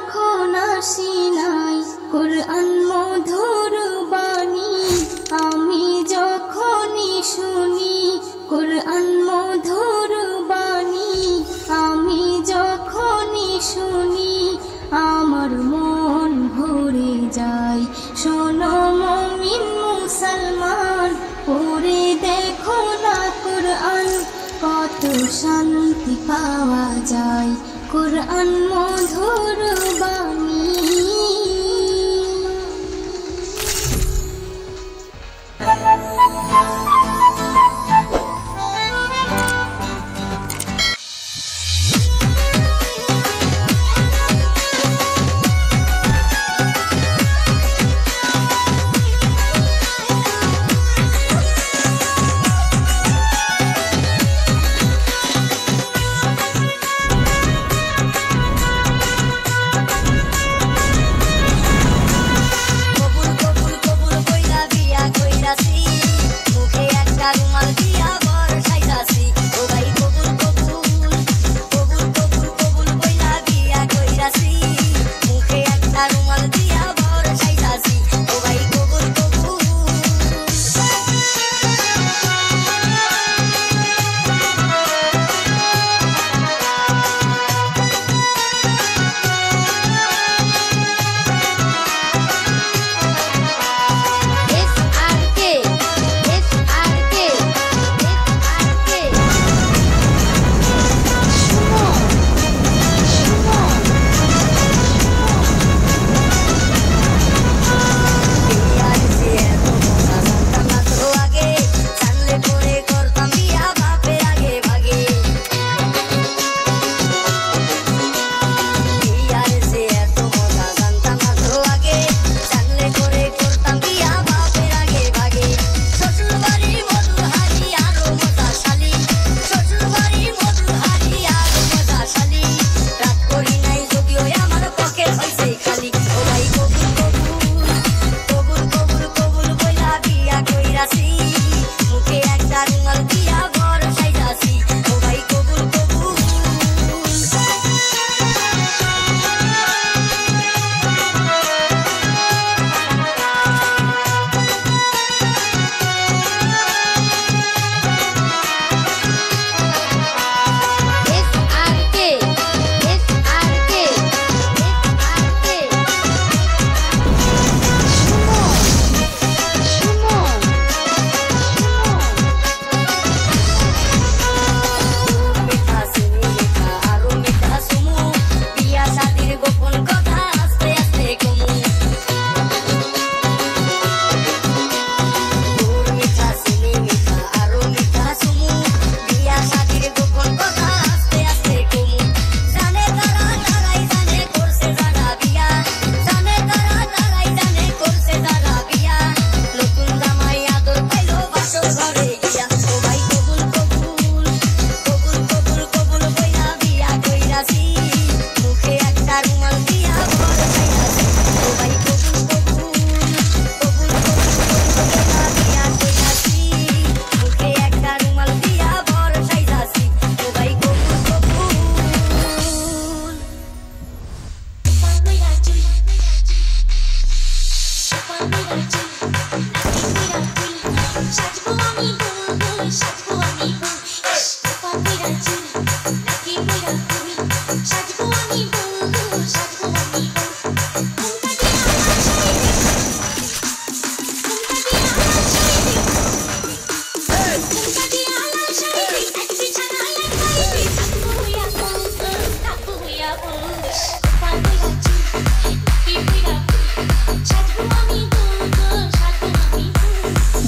কোরআন রাখো না সিনাই কোরআন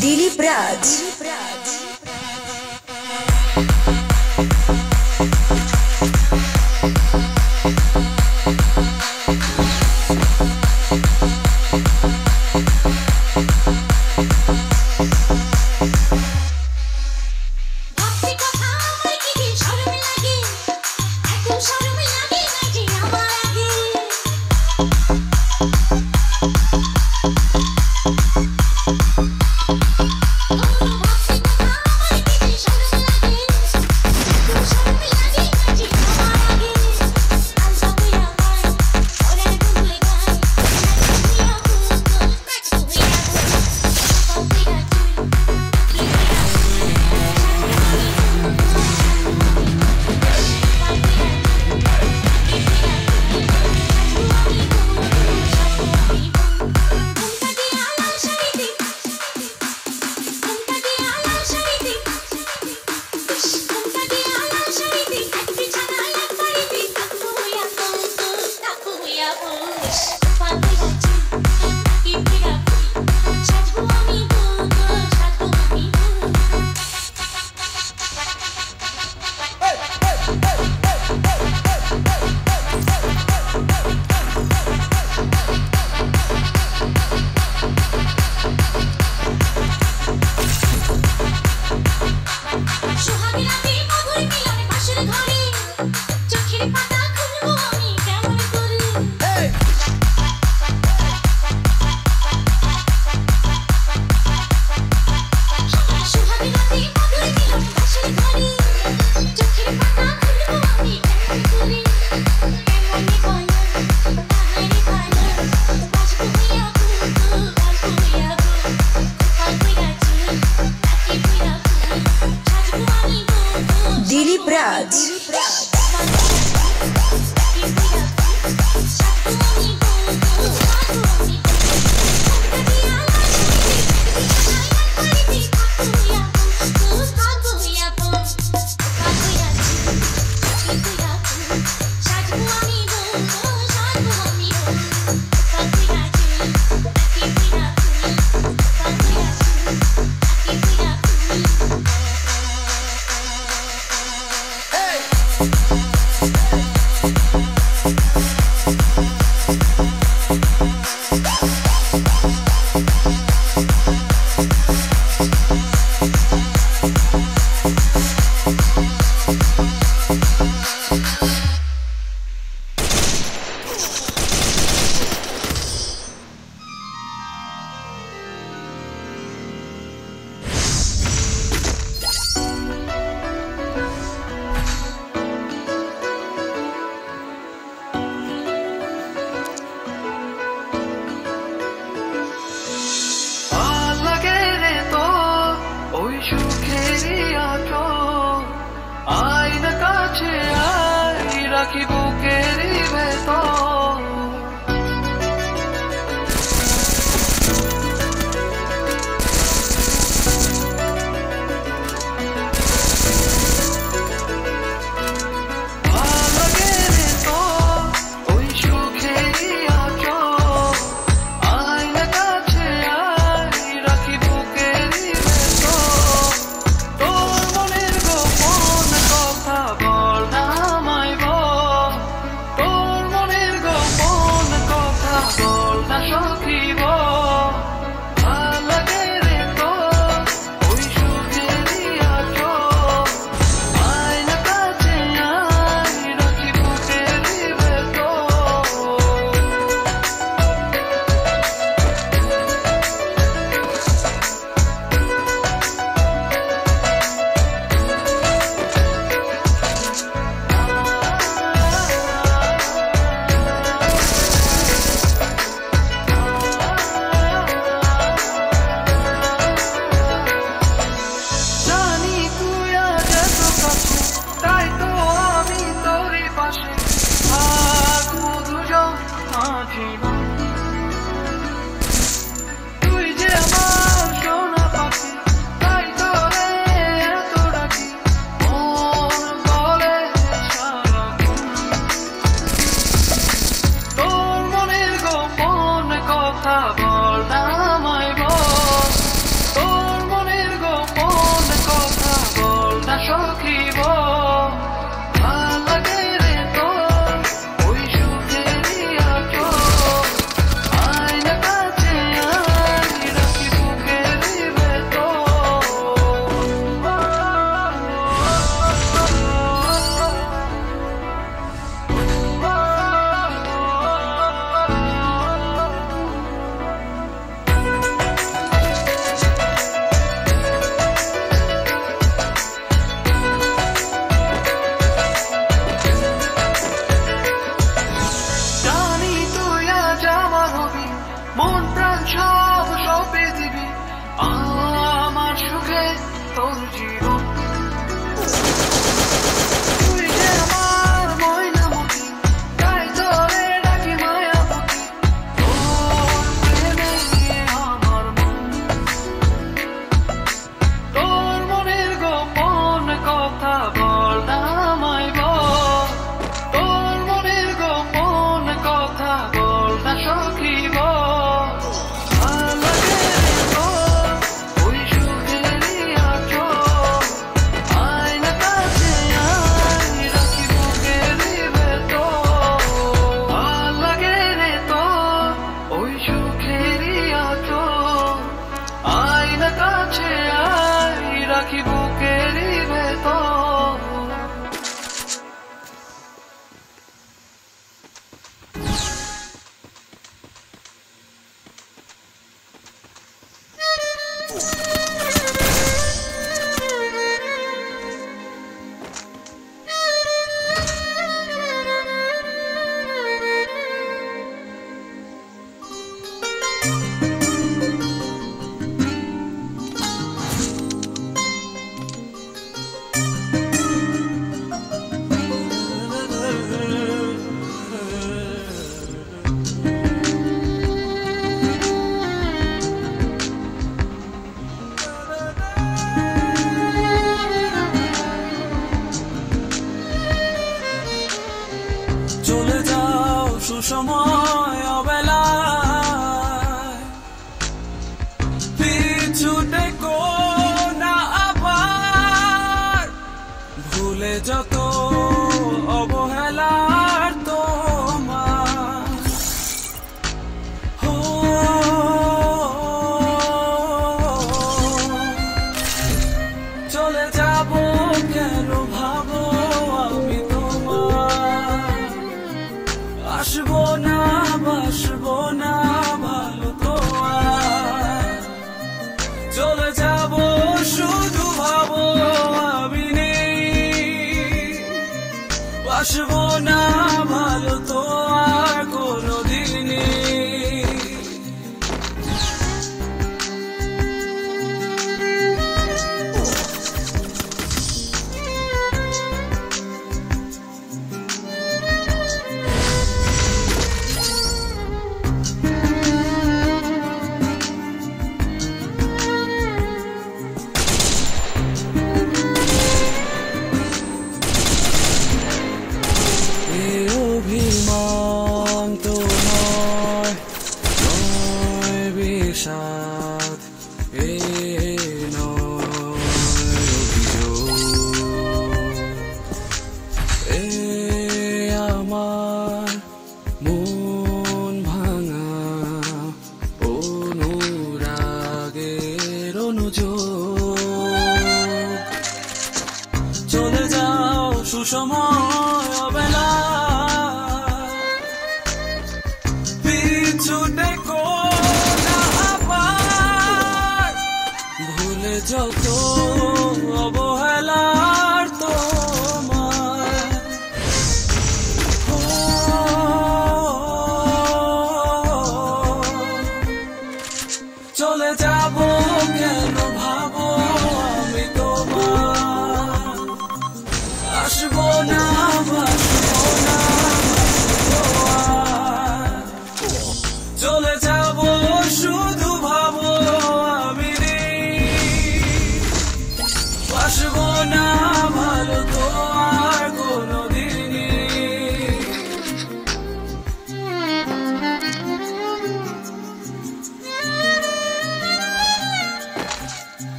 Dilly Brad. Sau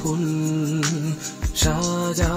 ফুল সাজা